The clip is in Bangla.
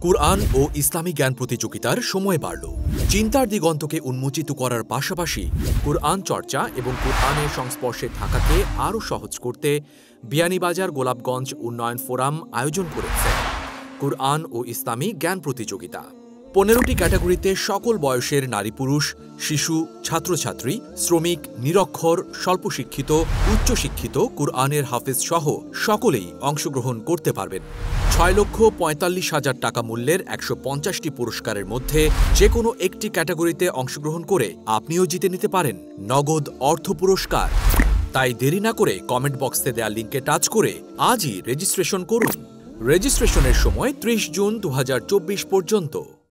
কুরআন ও ইসলামী জ্ঞান প্রতিযোগিতার সময় বাড়ল। চিন্তার দিগন্তকে উন্মোচিত করার পাশাপাশি কুরআন চর্চা এবং কুরআনের সংস্পর্শে থাকাকে আরও সহজ করতে বিয়ানীবাজার গোলাপগঞ্জ উন্নয়ন ফোরাম আয়োজন করেছে। কুরআন ও ইসলামী জ্ঞান প্রতিযোগিতা। পনেরোটি ক্যাটাগরিতে সকল বয়সের নারী পুরুষ, শিশু, ছাত্রছাত্রী, শ্রমিক, নিরক্ষর, স্বল্পশিক্ষিত, উচ্চশিক্ষিত, কুরআনের হাফেজ সহ সকলেই অংশগ্রহণ করতে পারবেন। ছয় লক্ষ পঁয়তাল্লিশ হাজার টাকা মূল্যের একশো পঞ্চাশটি পুরস্কারের মধ্যে যে কোনো একটি ক্যাটাগরিতে অংশগ্রহণ করে আপনিও জিতে নিতে পারেন নগদ অর্থ পুরস্কার। তাই দেরি না করে কমেন্ট বক্সে দেওয়া লিঙ্কে টাচ করে আজই রেজিস্ট্রেশন করুন। রেজিস্ট্রেশনের সময় ত্রিশ জুন দু হাজার চব্বিশ পর্যন্ত।